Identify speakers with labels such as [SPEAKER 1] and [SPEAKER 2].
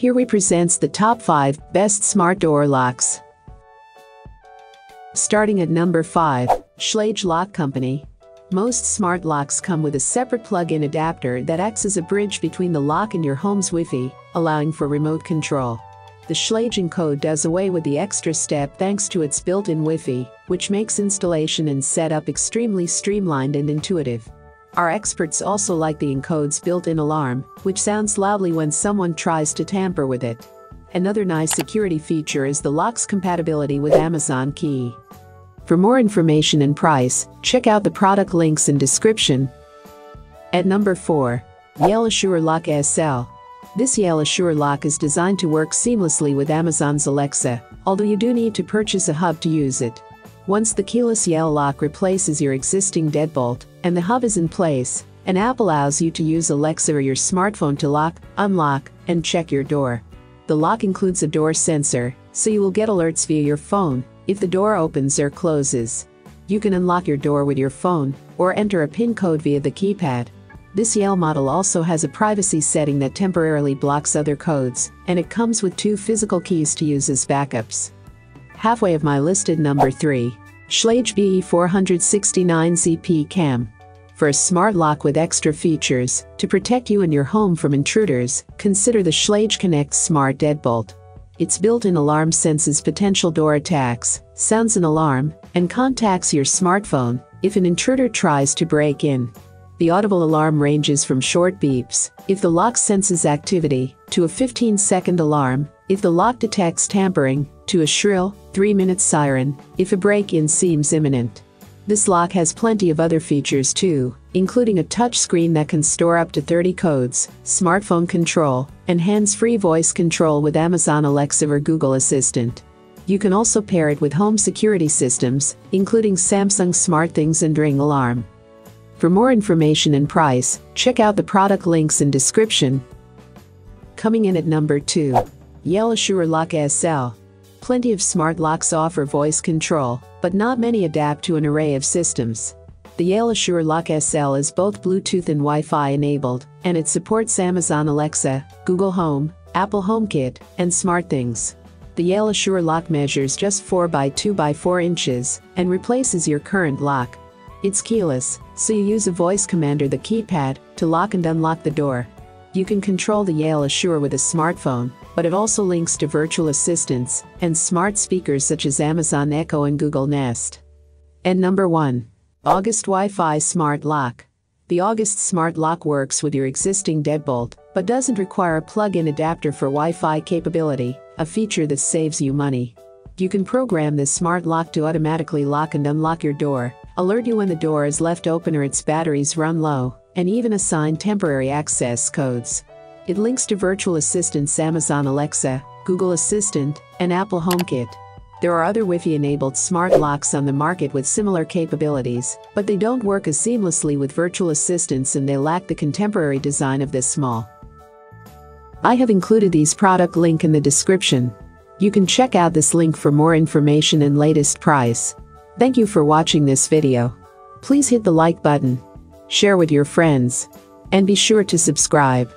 [SPEAKER 1] Here we presents the top 5 best smart door locks. Starting at number 5, Schlage Lock Company. Most smart locks come with a separate plug-in adapter that acts as a bridge between the lock and your home's Wi-Fi, allowing for remote control. The Schlage Encode does away with the extra step thanks to its built-in Wi-Fi, which makes installation and setup extremely streamlined and intuitive. Our experts also like the encode's built-in alarm, which sounds loudly when someone tries to tamper with it. Another nice security feature is the lock's compatibility with Amazon Key. For more information and price, check out the product links in description. At number 4. Yale Assure Lock SL. This Yale Assure lock is designed to work seamlessly with Amazon's Alexa, although you do need to purchase a hub to use it. Once the keyless Yale lock replaces your existing deadbolt, and the hub is in place, an app allows you to use Alexa or your smartphone to lock, unlock, and check your door. The lock includes a door sensor, so you will get alerts via your phone if the door opens or closes. You can unlock your door with your phone or enter a PIN code via the keypad. This Yale model also has a privacy setting that temporarily blocks other codes, and it comes with two physical keys to use as backups. Halfway of my listed number 3. Schlage BE469ZP Cam. For a smart lock with extra features, to protect you and your home from intruders, consider the Schlage Connect Smart Deadbolt. Its built-in alarm senses potential door attacks, sounds an alarm, and contacts your smartphone if an intruder tries to break in. The audible alarm ranges from short beeps, if the lock senses activity, to a 15-second alarm, if the lock detects tampering, to a shrill, 3-minute siren, if a break-in seems imminent. This lock has plenty of other features too, including a touchscreen that can store up to 30 codes, smartphone control, and hands-free voice control with Amazon Alexa or Google Assistant. You can also pair it with home security systems, including Samsung SmartThings and Ring Alarm. For more information and price, check out the product links in description. Coming in at number 2. Yale Assure Lock SL. Plenty of smart locks offer voice control, but not many adapt to an array of systems. The Yale Assure Lock SL is both Bluetooth and Wi-Fi enabled, and it supports Amazon Alexa, Google Home, Apple HomeKit, and SmartThings. The Yale Assure Lock measures just 4 by 2 by 4 inches and replaces your current lock. It's keyless, so you use a voice command or the keypad to lock and unlock the door. You can control the Yale Assure with a smartphone, but it also links to virtual assistants and smart speakers such as Amazon Echo and Google Nest. And number 1. August Wi-Fi Smart Lock. The August Smart Lock works with your existing deadbolt, but doesn't require a plug-in adapter for Wi-Fi capability, a feature that saves you money. You can program this smart lock to automatically lock and unlock your door, alert you when the door is left open or its batteries run low, and even assign temporary access codes. It links to virtual assistants Amazon Alexa, Google Assistant, and Apple HomeKit. There are other Wi-Fi enabled smart locks on the market with similar capabilities, but they don't work as seamlessly with virtual assistants and they lack the contemporary design of this small. I have included these product link in the description. You can check out this link for more information and latest price. Thank you for watching this video. Please hit the like button, share with your friends, and be sure to subscribe.